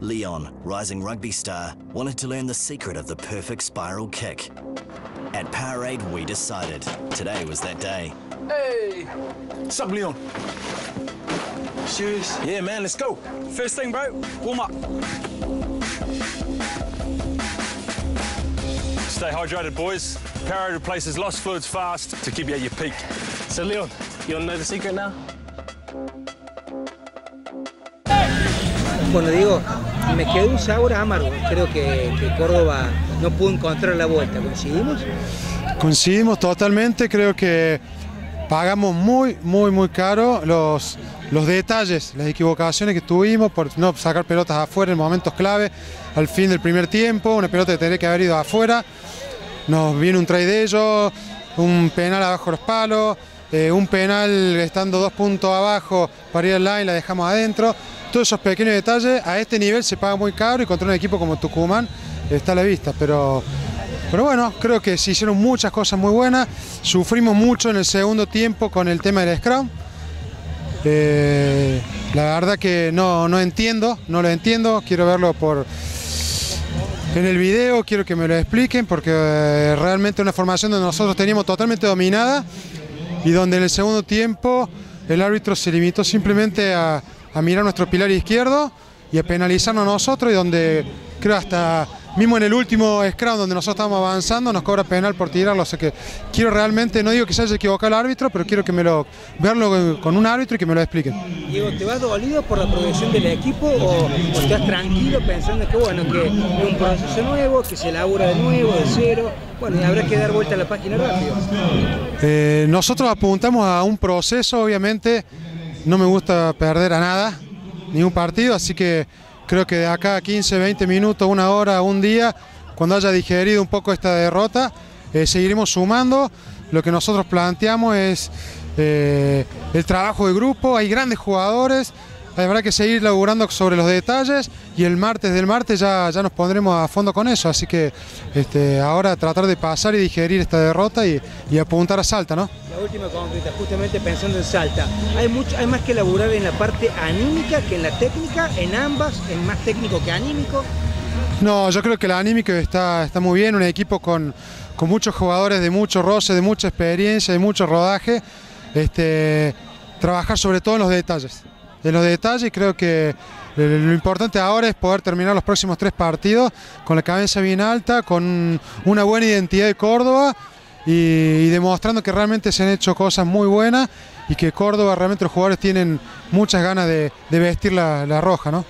Leon, rising rugby star, wanted to learn the secret of the perfect spiral kick. At Powerade, we decided today was that day. Hey! What's up, Leon? Serious? Yeah, man, let's go. First thing, bro, warm up. Stay hydrated, boys. Powerade replaces lost fluids fast to keep you at your peak. So, Leon, you want to know the secret now? Bueno, digo, me quedó un sabor amargo. Creo que, que Córdoba no pudo encontrar la vuelta. ¿Coincidimos? Coincidimos totalmente, creo que pagamos muy, muy, muy caro los, los detalles, las equivocaciones que tuvimos por no sacar pelotas afuera en momentos clave, al fin del primer tiempo, una pelota que tendría que haber ido afuera, nos viene un try de ellos, un penal abajo los palos, eh, un penal estando dos puntos abajo para ir al line, la dejamos adentro. Todos esos pequeños detalles a este nivel se paga muy caro y contra un equipo como Tucumán está a la vista, pero, pero bueno, creo que se hicieron muchas cosas muy buenas, sufrimos mucho en el segundo tiempo con el tema del Scrum. Eh, la verdad que no, no entiendo, no lo entiendo, quiero verlo por, en el video, quiero que me lo expliquen porque eh, realmente una formación donde nosotros teníamos totalmente dominada y donde en el segundo tiempo el árbitro se limitó simplemente a, mirar nuestro pilar izquierdo y a penalizarnos a nosotros y donde creo hasta mismo en el último scrum donde nosotros estábamos avanzando nos cobra penal por tirarlo, o sea que quiero realmente, no digo que se haya equivocado el árbitro, pero quiero que me lo verlo con un árbitro y que me lo expliquen. Diego, ¿te vas dolido por la progresión del equipo o, estás tranquilo pensando que bueno, que es un proceso nuevo, que se elabora de nuevo, de cero? Bueno, y habrá que dar vuelta a la página rápido. Eh, nosotros apuntamos a un proceso, obviamente, no me gusta perder a nada, ni un partido, así que creo que de acá a 15, 20 minutos, una hora, un día, cuando haya digerido un poco esta derrota, eh, seguiremos sumando. Lo que nosotros planteamos es eh, el trabajo de grupo, hay grandes jugadores, habrá que seguir laburando sobre los detalles y el martes del martes ya, ya nos pondremos a fondo con eso, así que este, ahora tratar de pasar y digerir esta derrota y, y apuntar a Salta, ¿no? La última concreta, justamente pensando en Salta, hay, mucho, hay más que laburar en la parte anímica que en la técnica, en ambas, es más técnico que anímico. No, yo creo que la anímica está, está muy bien, un equipo con, con muchos jugadores de mucho roce, de mucha experiencia, de mucho rodaje, este, trabajar sobre todo en los detalles en los detalles. Creo que lo importante ahora es poder terminar los próximos tres partidos con la cabeza bien alta, con una buena identidad de Córdoba y, demostrando que realmente se han hecho cosas muy buenas y que Córdoba realmente los jugadores tienen muchas ganas de, de vestir la, la roja, ¿no?